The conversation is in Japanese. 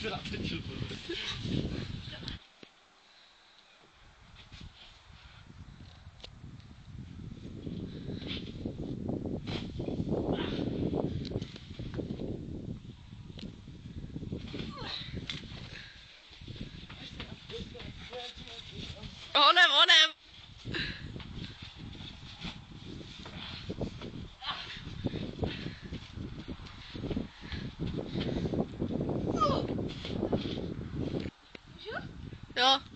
つらってちょっと。Duh.